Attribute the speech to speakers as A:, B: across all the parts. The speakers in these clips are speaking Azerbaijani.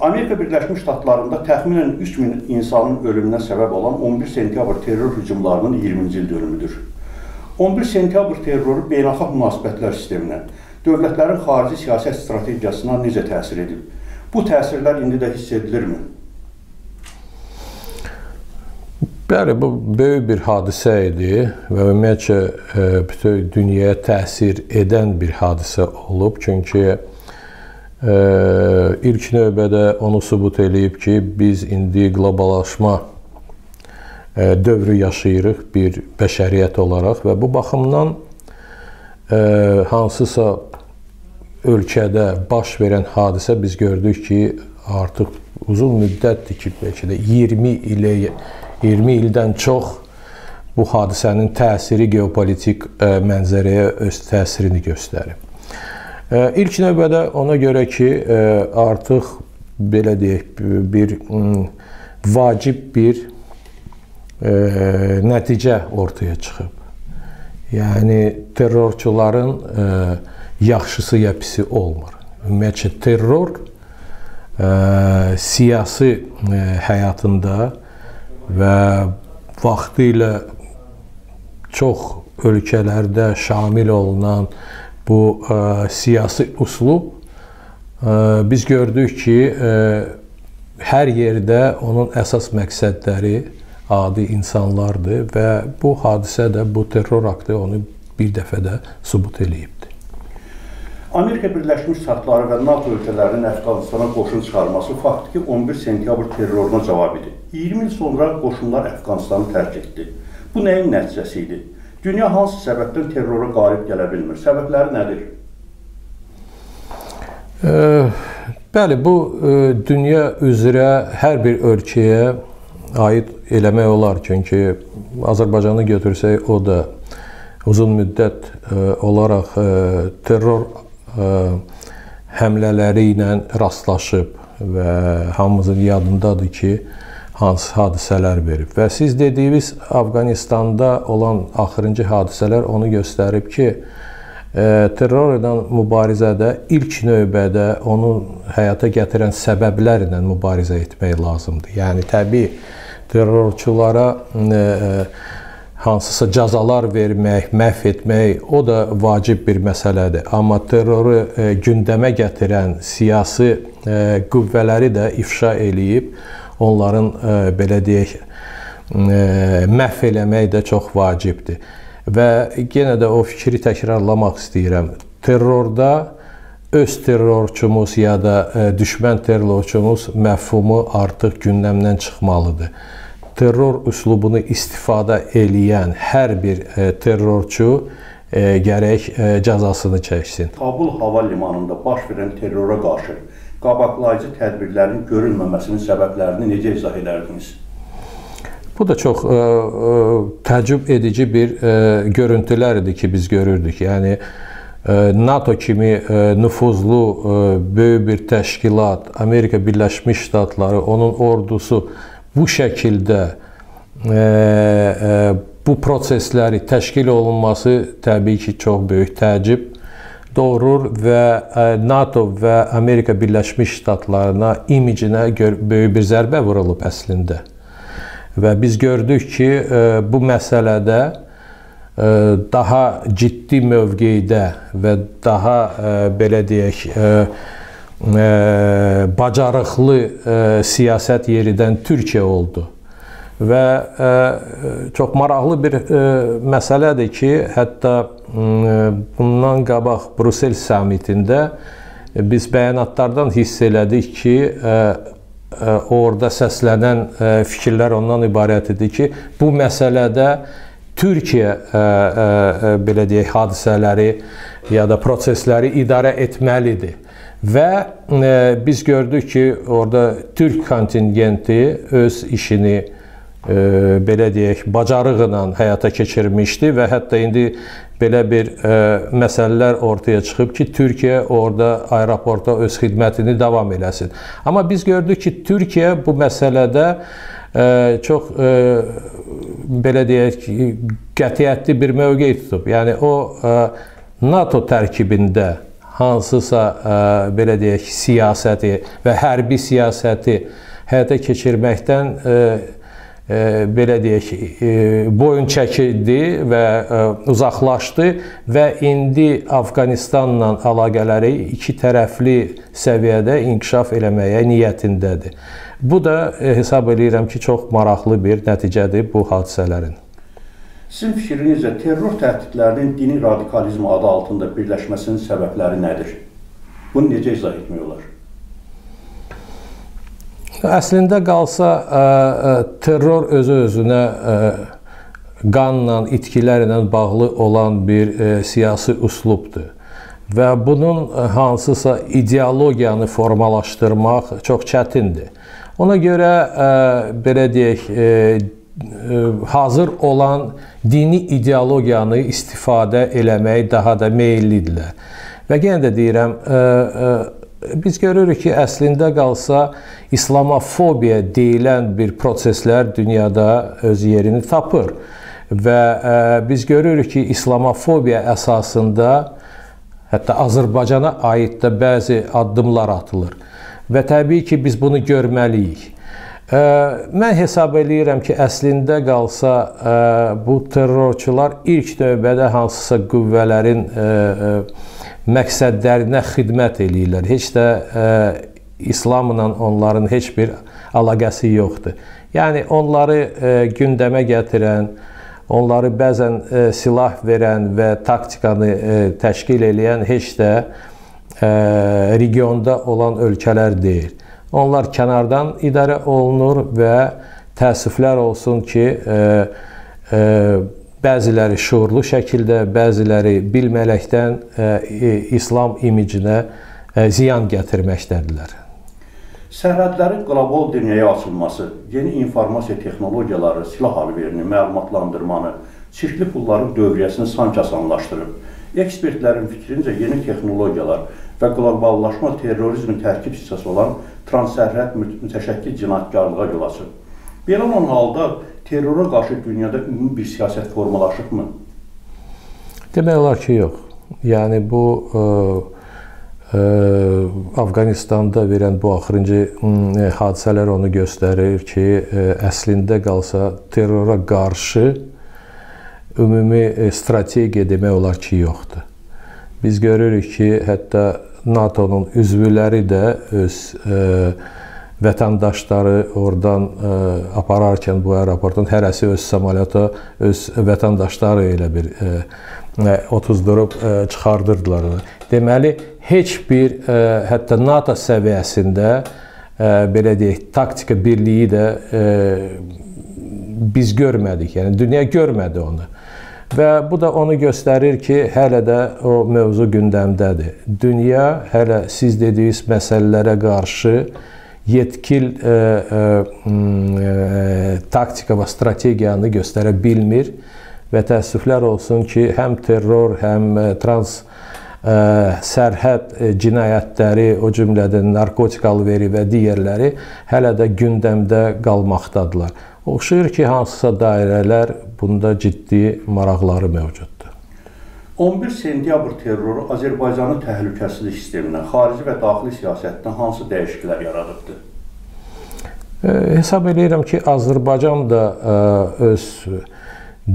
A: Amerika Birləşmiş Ştatlarında təxminən 3000 insanın ölümünə səbəb olan 11 sentyabr terror hücumlarının 20-ci il dönümüdür. 11 sentyabr terroru beynəlxalq münasibətlər sisteminə, dövlətlərin xarici siyasət strategiyasına necə təsir edib? Bu təsirlər indi də hiss edilirmi?
B: Bəli, bu böyük bir hadisə idi və ümumiyyətcə e, bütün dünyaya təsir edən bir hadisə olub. Çünki ilk növbədə onu sübut eləyib ki, biz indi qloballaşma e, dövrü yaşayırıq bir bəşəriyyət olaraq və bu baxımdan hansısa ölkədə baş verən hadisə biz gördük ki, artıq uzun müddətdir ki, bəlkə də 20 ilə 20 ildən çox bu hadisənin təsiri geopolitik e, mənzərəyə öz təsirini göstərib. E, ilk növbədə ona görə ki, e, artıq belə deyək, bir vacib bir ə, nəticə ortaya çıxıb. Yəni terrorçuların ə, yaxşısı ya pisi olmur. Ümumiyyətcə terror siyasi həyatında və vaxtı ilə çox ölkələrdə şamil olunan bu ə, e, siyasi uslub ə, e, biz gördük ki, ə, e, hər yerdə onun əsas məqsədləri adi insanlardır və bu hadisə də bu terror aktı onu bir dəfə də sübut eləyibdir.
A: Amerika Birləşmiş Ştatları və NATO ölkələrinin Əfqanistana qoşun çıxarması faktiki 11 sentyabr terroruna cavab idi. 20 il sonra qoşunlar Əfqanistanı tərk etdi. Bu nəyin nəticəsi idi? Dünya hansı səbəbdən terrora qalib gələ bilmir? Səbəbləri nədir?
B: E, bəli, bu e, dünya üzrə hər bir ölkəyə aid eləmək olar. Çünki Azərbaycanı götürsək, o da uzun müddət e, olaraq e, terror həmlələri ilə rastlaşıb və hamımızın yadındadır ki, hansı hadisələr verib. Və siz dediyiniz Afqanistanda olan axırıncı hadisələr onu göstərib ki, terrorla mübarizədə ilk növbədə onu həyata gətirən səbəblərlə mübarizə etmək lazımdır. Yəni təbii terrorçulara hansısa cəzalar vermək, məhv etmək, o da vacib bir məsələdir. Amma terroru e, gündəmə gətirən siyasi e, qüvvələri də ifşa eləyib, onların e, belə deyək, məhv eləmək də çox vacibdir. Və yenə də o fikri təkrarlamaq istəyirəm. Terrorda öz terrorçumuz ya da düşmən terrorçumuz məfhumu artıq gündəmdən çıxmalıdır terror üslubunu istifadə eləyən hər bir e, terrorçu e, gərək e, cəzasını çəksin.
A: Kabul hava limanında baş verən terrora qarşı qabaqlayıcı tədbirlərin görülməməsinin səbəblərini necə izah edərdiniz?
B: Bu da çox ə, ə, təəccüb edici bir ə, görüntülər idi ki, biz görürdük. Yəni NATO kimi nüfuzlu böyük bir təşkilat, Amerika Birləşmiş Ştatları, onun ordusu bu şəkildə e, e, bu prosesləri təşkil olunması təbii ki, çox böyük təəccüb doğurur və e, NATO və Amerika Birləşmiş Ştatlarına imicinə böyük bir zərbə vurulub əslində. Və biz gördük ki, e, bu məsələdə e, daha ciddi mövqedə və daha belə deyək, bacarıqlı siyasət yeridən Türkiyə oldu. Və e, çox maraqlı bir e, məsələdir ki, hətta e, bundan qabaq Brusel sammitində biz bəyanatlardan hiss elədik ki, e, e, orada səslənən e, fikirlər ondan ibarət idi ki, bu məsələdə Türkiyə ə, ə, ə, belə deyək hadisələri ya da prosesləri idarə etməlidir. Və e, biz gördük ki, orada türk kontingenti öz işini belə deyək, bacarıqla həyata keçirmişdi və hətta indi belə bir e, məsələlər ortaya çıxıb ki, Türkiyə orada aeroportda öz xidmətini davam eləsin. Amma biz gördük ki, Türkiyə bu məsələdə e, çox e, belə deyək, qətiyyətli bir mövqe tutub. Yəni o NATO tərkibində hansısa ə, belə deyək, siyasəti və hərbi siyasəti həyata keçirməkdən ə, belə deyək, ə, boyun çəkildi və ə, uzaqlaşdı və indi Afqanistanla əlaqələri iki tərəfli səviyyədə inkişaf eləməyə niyyətindədir. Bu da hesab edirəm ki, çox maraqlı bir nəticədir bu hadisələrin.
A: Sizin fikrinizcə terror təhdidlərinin dini radikalizm adı altında birləşməsinin səbəbləri nədir? Bunu necə izah etmək olar?
B: Əslində qalsa ə, ə, terror özü-özünə qanla, itkilərlə bağlı olan bir ə, siyasi üslubdur və bunun hansısa ideologiyanı formalaşdırmaq çox çətindir. Ona görə ə, belə deyək, ə, hazır olan dini ideologiyanı istifadə eləmək daha da meyllidirlər. Və yenə də deyirəm, biz görürük ki, əslində qalsa İslamofobiya deyilən bir proseslər dünyada öz yerini tapır. Və biz görürük ki, İslamofobiya əsasında hətta Azərbaycana aid də bəzi addımlar atılır. Və təbii ki, biz bunu görməliyik. Mən hesab eləyirəm ki, əslində qalsa bu terrorçular ilk növbədə hansısa qüvvələrin məqsədlərinə xidmət eləyirlər. Heç də İslamla onların heç bir əlaqəsi yoxdur. Yəni onları gündəmə gətirən, onları bəzən silah verən və taktikanı təşkil eləyən heç də regionda olan ölkələr deyil. Onlar kənardan idarə olunur və təəssüflər olsun ki, e, e, bəziləri şuurlu şəkildə, bəziləri bilmələkdən e, İslam imicinə e, ziyan gətirməkdədirlər.
A: Sərhədlərin qlobal dünyaya açılması, yeni informasiya texnologiyaları, silah alverini, məlumatlandırmanı, çirkli pulların dövriyyəsini sanki asanlaşdırıb. Ekspertlərin fikrincə yeni texnologiyalar və qloballaşma terrorizmin tərkib hissəsi olan transsərhəd mütəşəkkil cinayətkarlığa yol açır. Belə olan halda terrora qarşı dünyada ümumi bir siyasət formalaşıbmı?
B: Demək olar ki, yox. Yəni bu ə, ə, Afqanistanda verən bu axırıncı ə, hadisələr onu göstərir ki, ə, əslində qalsa terrora qarşı ümumi strategiya demək olar ki, yoxdur. Biz görürük ki, hətta NATO-nun üzvləri də öz ə, e, vətəndaşları oradan ə, e, apararkən bu aeroportdan hərəsi öz samolyota öz vətəndaşları elə bir ə, e, otuzdurub ə, çıxardırdılar. Deməli, heç bir ə, hətta NATO səviyyəsində ə, belə deyək, taktika birliyi də ə, biz görmədik. Yəni dünya görmədi onu. Və bu da onu göstərir ki, hələ də o mövzu gündəmdədir. Dünya hələ siz dediyiniz məsələlərə qarşı yetkil ə, ə, ə, taktika və strategiyanı göstərə bilmir və təəssüflər olsun ki, həm terror, həm trans ə, sərhəd cinayətləri, o cümlədən narkotik alveri və digərləri hələ də gündəmdə qalmaqdadılar. Oxşayır ki, hansısa dairələr bunda ciddi maraqları mövcuddur.
A: 11 sentyabr terroru Azərbaycanın təhlükəsizlik sisteminə, xarici və daxili siyasətdə hansı dəyişikliklər yaradıbdı?
B: E, hesab edirəm ki, Azərbaycan da e, öz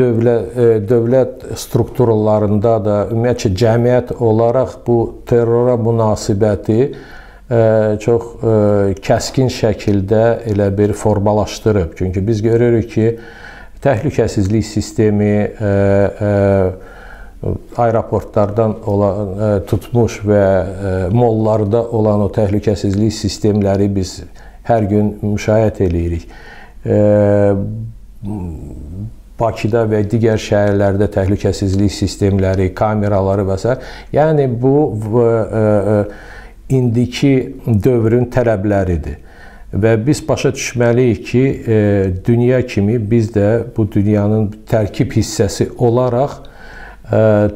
B: dövlət e, dövlət strukturlarında da ümumiyyətcə cəmiyyət olaraq bu terrora münasibəti e, çox e, kəskin şəkildə elə bir formalaşdırıb. Çünki biz görürük ki, təhlükəsizlik sistemi e, aeroportlardan olan ə, e, tutmuş və ə, mollarda olan o təhlükəsizlik sistemləri biz hər gün müşahidə eləyirik. Bakıda və digər şəhərlərdə təhlükəsizlik sistemləri, kameraları və s. Yəni bu ə, ə, indiki dövrün tələbləridir. Və biz başa düşməliyik ki, e, dünya kimi biz də bu dünyanın tərkib hissəsi olaraq e,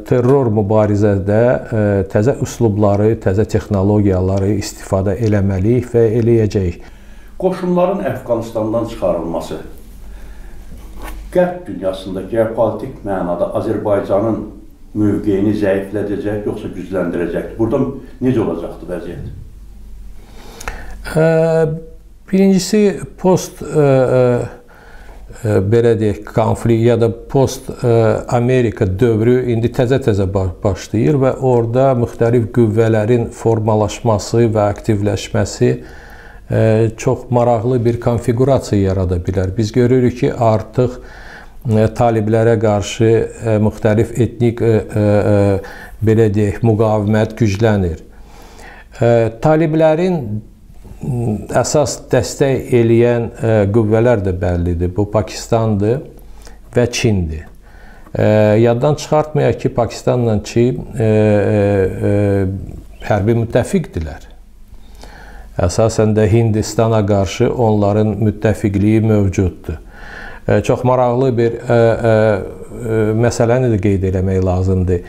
B: terror mübarizədə təzə üslubları, təzə texnologiyaları istifadə eləməliyik və eləyəcəyik.
A: Qoşunların Əfqanistandan çıxarılması Qərb dünyasında geopolitik mənada Azərbaycanın mövqeyini zəiflədəcək, yoxsa gücləndirəcək? Burada necə olacaqdı vəziyyət?
B: Birincisi post ə, ə, belə deyək, konflikt ya da post ə, Amerika dövrü indi təzə-təzə başlayır və orada müxtəlif qüvvələrin formalaşması və aktivləşməsi ə, çox maraqlı bir konfiqurasiya yarada bilər. Biz görürük ki, artıq taliblərə qarşı müxtəlif etnik belə deyək, müqavimət güclənir. Taliblərin əsas dəstək eləyən ə, qüvvələr də bəllidir. Bu Pakistandır və Çindir. Ə, yaddan çıxartmayaq ki, Pakistanla Çin ə, hərbi müttəfiqdirlər. Əsasən də Hindistana qarşı onların müttəfiqliyi mövcuddur. Çox maraqlı bir məsələni də qeyd etmək lazımdır.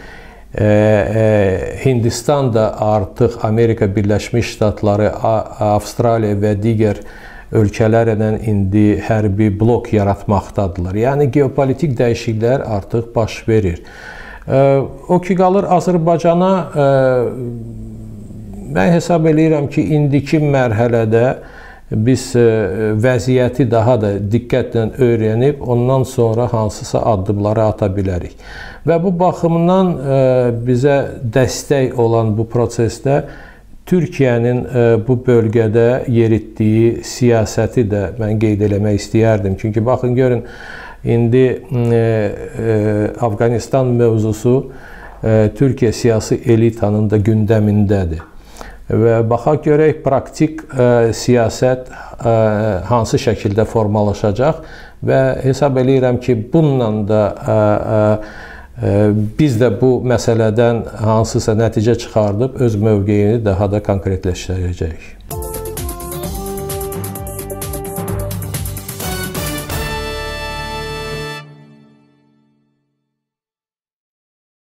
B: Hindistan da artıq Amerika Birləşmiş Ştatları, Avstraliya və digər ölkələrlə indi hərbi blok yaratmaqdadılar. Yəni geopolitik dəyişikliklər artıq baş verir. O ki qalır Azərbaycana mən hesab eləyirəm ki, indiki mərhələdə biz vəziyyəti daha da diqqətlə öyrənib ondan sonra hansısa addımları ata bilərik. Və bu baxımdan e, bizə dəstək olan bu prosesdə Türkiyənin e, bu bölgədə yeritdiyi siyasəti də mən qeyd eləmək istəyərdim. Çünki baxın görün indi e, Afqanistan mövzusu Türkiyə siyasi elitanın da gündəmindədir. Və baxaq görək praktik siyasət hansı şəkildə formalaşacaq və hesab eləyirəm ki, bununla da Biz də bu məsələdən hansısa nəticə çıxardıb öz mövqeyini daha da konkretləşdirəcəyik.